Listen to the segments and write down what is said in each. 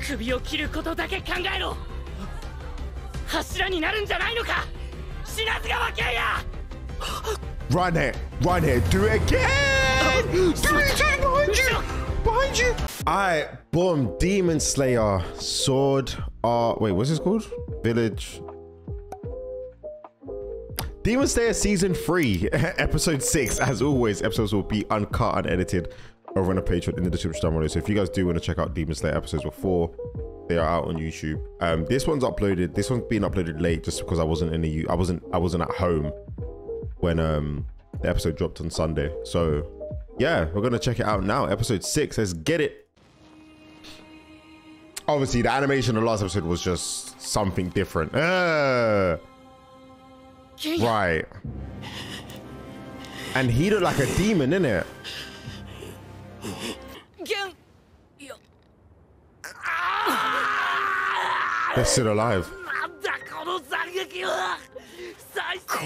首を切ることだけ考えろ柱になるんじゃないのか不死川玄弥 Run it, run it, do it again! Do it again behind you! Behind you! Alright, boom, Demon Slayer, Sword Art. Wait, what's this called? Village. Demon Slayer Season 3, Episode 6. As always, episodes will be uncut and edited over on a Patreon in the description down below. So if you guys do want to check out Demon Slayer episodes before they are out on YouTube, um, this one's uploaded. This one's being uploaded late just because I wasn't in the I wasn't I wasn't at home when um the episode dropped on Sunday. So yeah, we're gonna check it out now. Episode six. Let's get it. Obviously, the animation of the last episode was just something different. Uh, right. And he looked like a demon, innit? They're still alive.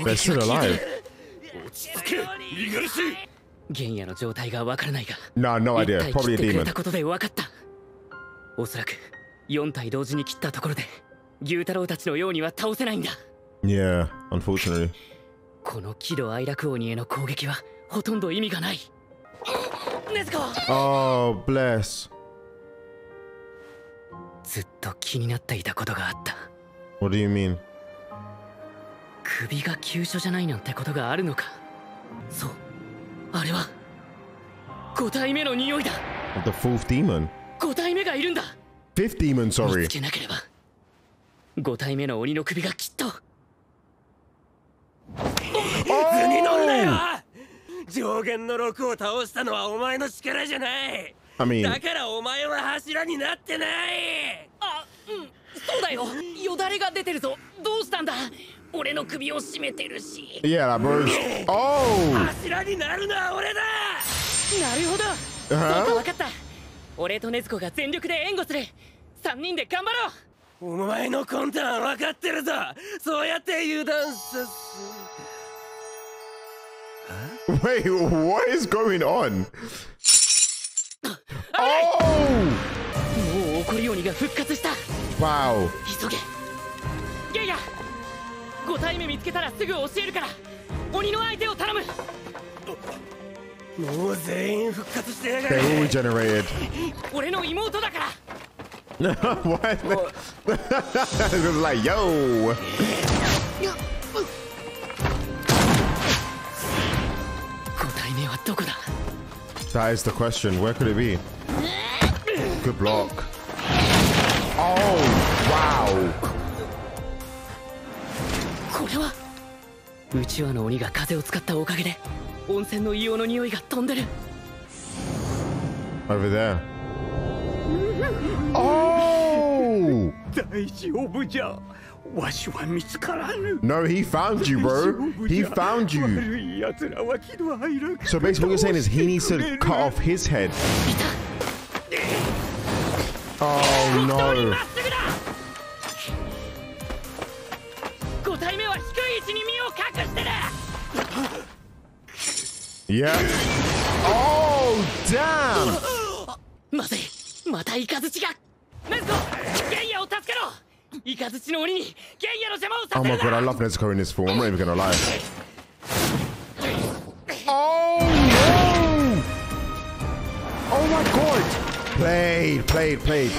They're still alive. No, no idea. Probably a demon. おそらく4体同時に切ったところで妓夫太郎たちのようには倒せないんだ。Yeah, unfortunately. この喜怒哀楽王にへの攻撃はほとんど意味がない。Oh, bless. ずっと気になっていたことがあった What do you mean? 首が急所じゃないなんてことがあるのかそうあれは5体目の匂いだ The fourth demon. 5体目がいるんだ Fifth demon, 見 sorry. つけなければ5体目の鬼の首がきっと図に乗るなよ 上限の6を倒したのはお前の力じゃない。I mean, だからお前は柱になってない。あうんそうだよ。よだれが出てるぞ。どうしたんだ？俺の首を絞めてるし。Yeah, that bro's. Oh! 柱になるのは俺だ。なるほど。Uh-huh. そうか分かった。俺と禰豆子が全力で援護する。3人で頑張ろう。お前の魂胆は分かってるぞ。そうやって油断さす Wait, what is going on? Oh! もう怒り鬼が復活した Wow. 急げゲイヤ5体目見つけたらすぐ教えるから鬼の相手を頼むもう全員復活してやがる all regenerated. 俺の妹だから what? it was like, yo. どこだ That is the question. Where could it be? Good block. Oh, wow. これはうちわの鬼が風を使ったおかげで温泉の硫黄の匂いが飛んでる Over there. Oh! 大丈夫じゃ No, he found you, bro. He found you. 悪い奴らは喜怒哀楽 So basically, what you're saying is he needs to cut off his head. いた Oh 本当に no. まっすぐだ5体目は低い位置に身を隠してる Yeah. Oh, damn. まずいまたイカズチがネズコゲイヤを助けろ Oh my god, I love Nezuko in this form. I'm not even gonna lie. Oh no! Oh my god! Played, played, played.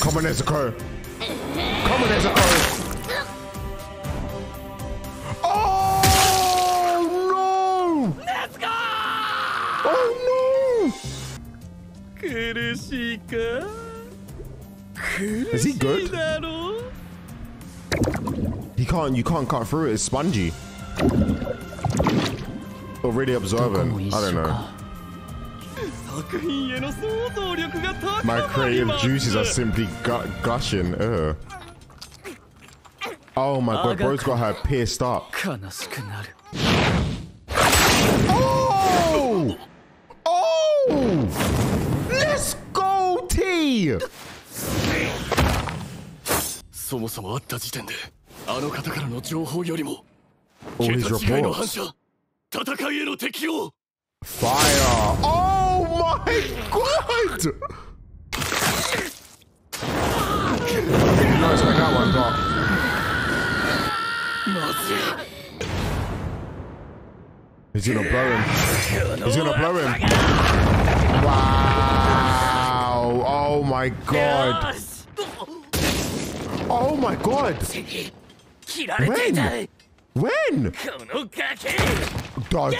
Come on, Nezuko. Come on, Nezuko. Oh no! Let's Oh 苦しいか Is he good? だろう He can't. You can't cut through it. It's spongy. Or really absorbent. I don't know. 作品への想像力が高 My まり creative ます juices are simply gu- gushing. Ugh. Oh my god, bro's got her pierced up. 悲しくなる go, T! そもそも会った時点であの方からの情報よりも All his 桁違いの反 reports. 射戦いへの適応 Fire! Oh No, it's like that one, but まず he's gonna blow him. He's gonna blow him. Wow! my god. Oh my god. When? When? Dodge.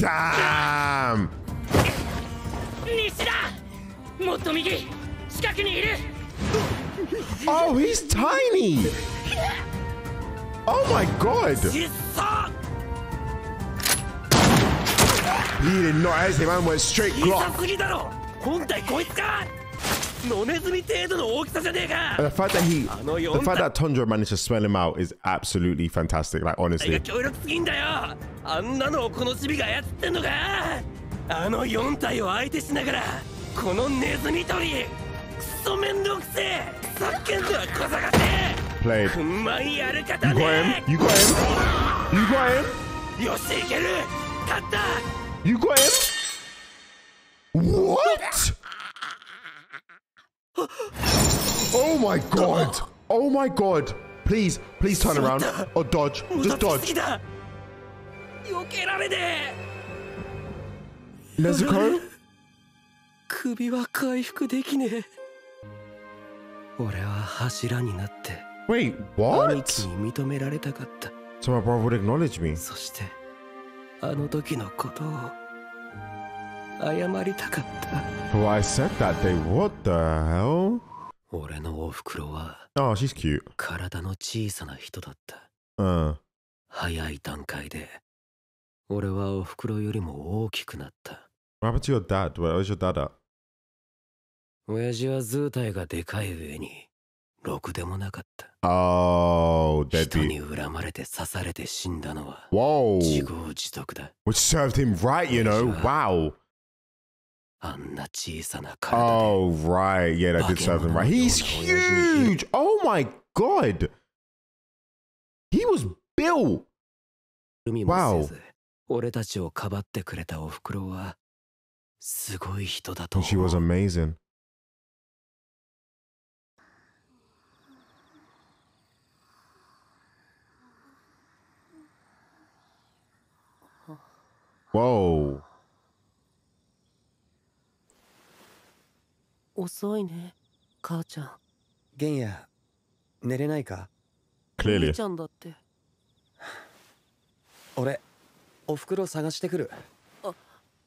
だ Damn! 西だもっと右近くにいる Oh, he's tiny! Oh my god! 実装 He did not hesitate, man went straight 小さ Glock. すぎだろ本体こいつか野ネズミ程度の大きさじゃねえか The fact that he, I know the you're fact on that Tundra managed to smell him out is absolutely fantastic. Like あれ honestly, が強力すぎんだよあんなのをこのチビが操ってんのかあの4体を相手しながらこのネズミ捕り クソめんどくせえさっけんでは小探せ played. くんまんやる方 You got ね him. You got him. You got him. よしいける勝った You got him. What? Oh my god. Oh my god. Please, please turn around or dodge. 無 Just 駄すぎ dodge. だ避けられねえ Nezuko? 首は回復できねえ 俺は柱になって Wait, 兄 what? 貴に認められたかった So my brother would acknowledge me. そしてあの時のことを謝りたかった what I said that day. What the hell? 俺のおふくろは Oh, she's cute. 体の小さな人だった Uh. 早い段階で俺はおふくろよりも大きくなった What happened to your dad? Where was your dad at? 親父は図体がでかい上にろくでもなかった Oh, 人 deadbeat. に恨まれて刺されて死んだのは Whoa. 自業自得だ Which served him right, you know. Wow. あんな小さな体で Oh, right. Yeah, that did serve him right. He's huge. Oh my god. He was built. 海もせず俺たちをかばってくれたおふくろはすごい人だと And she was 思う amazing. Whoa. 遅いね、母ちゃん。玄弥、寝れないか Clearly. ちゃんだって。俺、お袋探してくる。あ、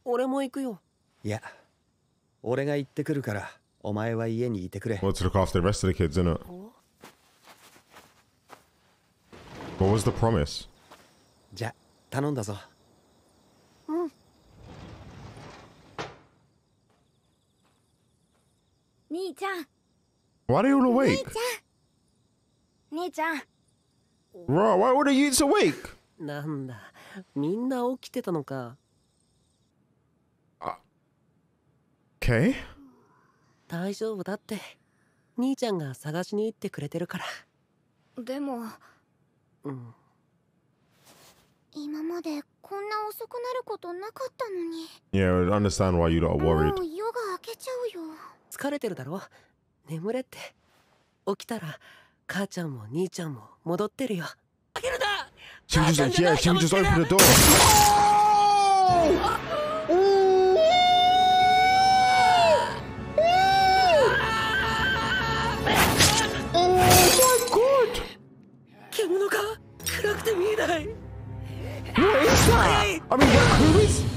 俺も行くよ。いや、俺が行ってくるから、お前は家にいてくれ。Well, to look after the rest of the kids, innit? What was the promise? じゃ、頼んだぞ。Why are they all awake? 姉ちゃん Right, why were the youths awake? なんだみんな起きてたのか Okay. 大丈夫だって兄ちゃんが探しに行ってくれてるからでもうん今までこんな遅くなることなかったのに Yeah, I understand why you lot are も worried. う夜が明けちゃうよ疲れてるだろ 眠れって。起きたら母ちゃんも兄ちゃんも戻ってるよ。開けるな！母ちゃんじゃないかもしない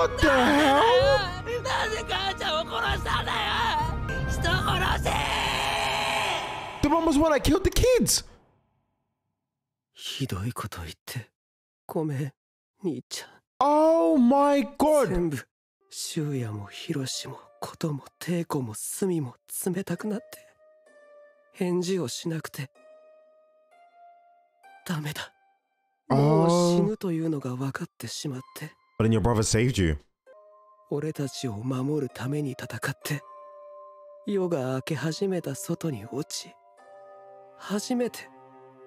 What the hell? なん。で母ちゃんを殺したんだよ。人殺せ。The was one that killed the kids. ひどいこと言って。ごめん兄ちゃん。Oh my god. 全部修也もヒロシもこともテイコもスミも冷たくなって。返事をしなくて。ダメだ。もう死ぬというのが分かってしまって But 俺たちを守るために戦って夜が明け始めた外に落ち初めて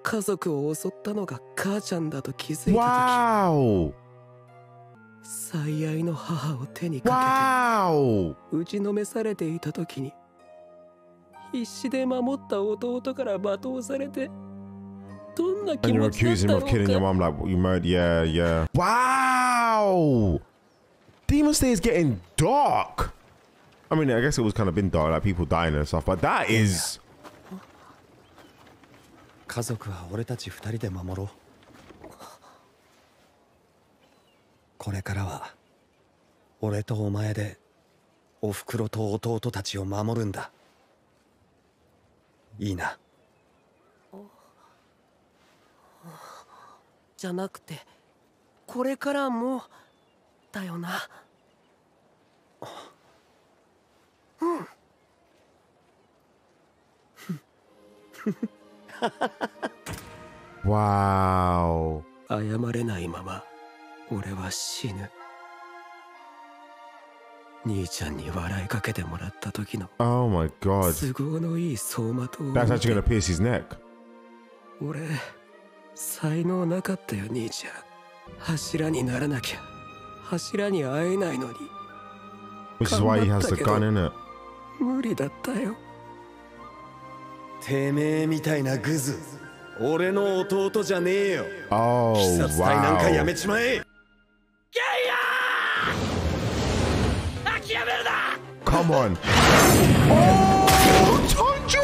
家族を襲ったのが母ちゃんだと気づいた時最愛の母を手にかけて打ちのめされていた時に必死で守った弟から罵倒されてどんな気持ちの Demon Slayer is getting dark. I mean, I guess it was kind of been dark, like people dying and stuff, but that is. 家族は俺たち二人で守ろうこれからは俺とお前でおふくろと弟たちを守るんだいいなじゃなくてこれからもだよな Wow. 謝れないまま俺は死ぬ兄ちゃんに笑いかけてもらった時の Oh my god. 都合のいい走馬灯を That's 見 actually て gonna pierce his neck. 俺才能なかったよ兄ちゃん柱にならなきゃ柱に会えないのに Which is why he has the gun in it. 無理だったよてめえみたいなグズ俺の弟じゃねえよ Oh 鬼殺隊なんかや.めちまえゲイヤー諦めるな Come on. Oh, Tanjiro!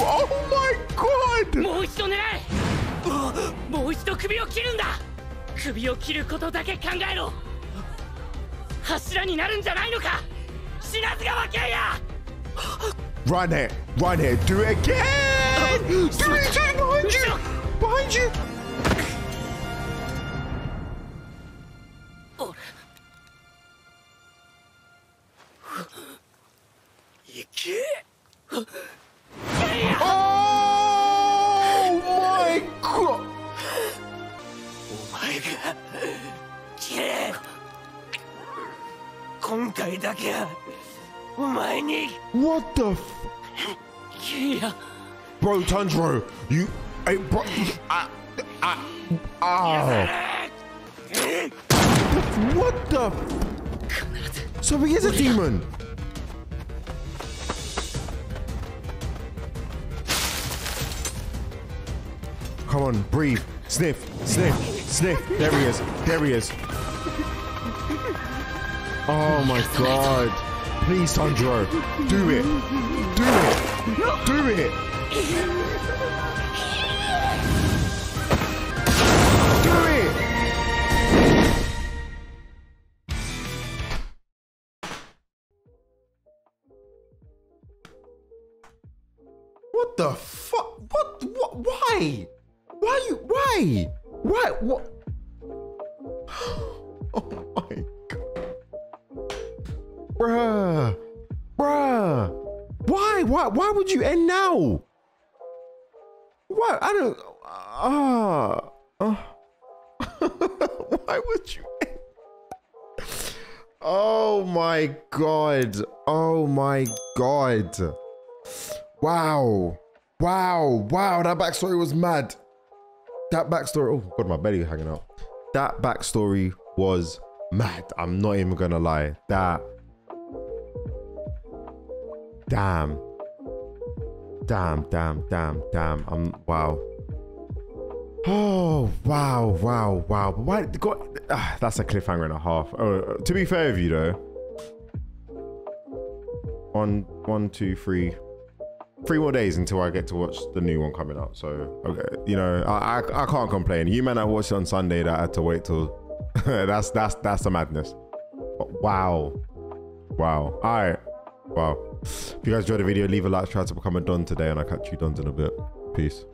Oh my god! もう一度狙えもう一度首を切るんだ首を切ることだけ考えろ柱になるんじゃないのか死なず川剣や Run it! Run it! Do it again! Do it again! Behind you! Behind you! 行け What the f- 玄弥 Bro, Tanjiro! You. Hey, bro. I. I. Ah. What the? f- So he is a demon. Come on, breathe. Sniff, sniff, sniff. There he is. There he is. Oh my god. Please, Tanjiro. Do it. Do it. Do it. Do it. What the fuck? What? What? Why? Why? Why? Why? What? Why? Would you end now? Why? I don't. Ah. Uh, why would you? Oh my god. Oh my god. Wow. Wow. Wow. That backstory was mad. That backstory. Oh god, my belly hanging out. That backstory was mad. I'm not even gonna lie. That. Damn. Damn, damn, damn, damn. I'm wow. Oh wow, wow, wow. But why ah, that's a cliffhanger and a half. Oh, to be fair with you though. One, one, two, three, three more days until I get to watch the new one coming out. So, okay, you know, I, I, I can't complain. You man, I watched it on Sunday that I had to wait till. that's that's that's the madness. Wow, wow. All right, wow. If you guys enjoyed the video, leave a like, try to become a don today, and I'll catch you dons in a bit. Peace.